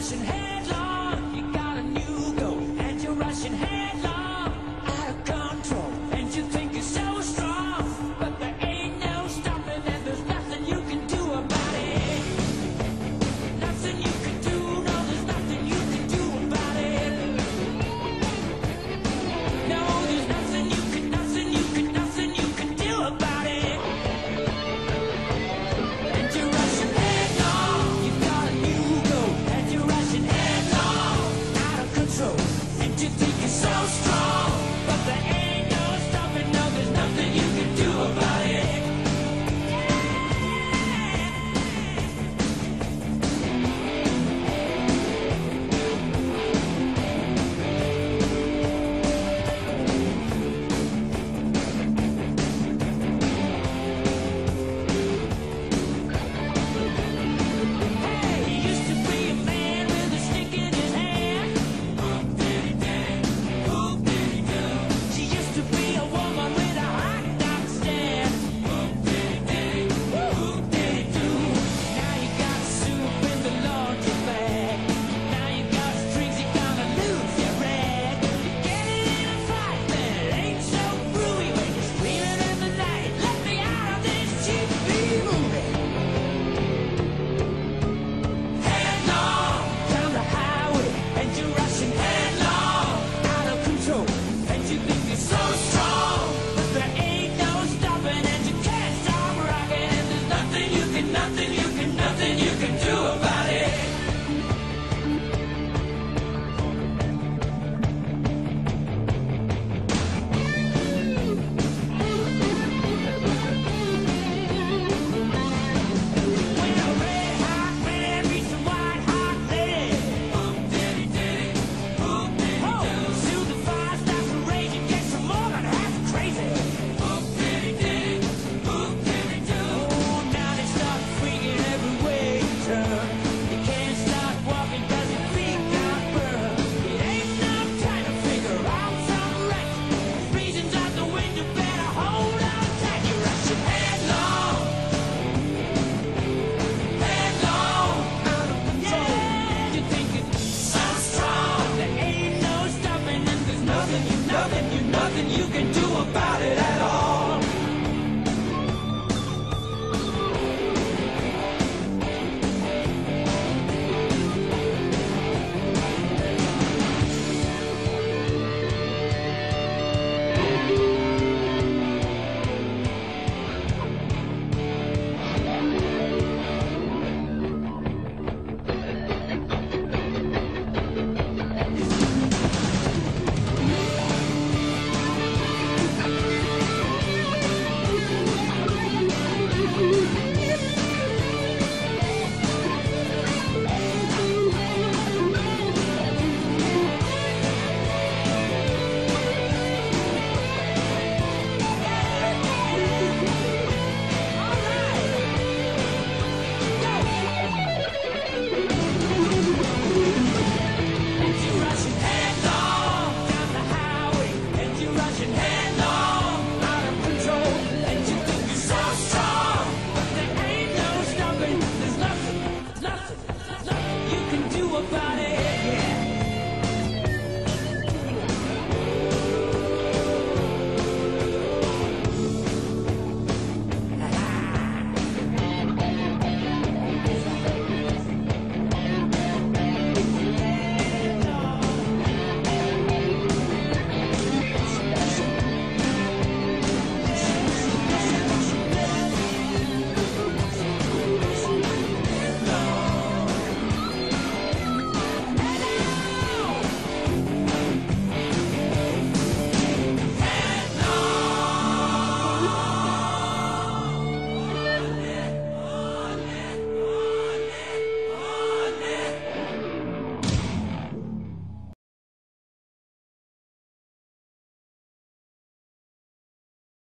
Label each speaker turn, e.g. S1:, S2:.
S1: passion. Hey!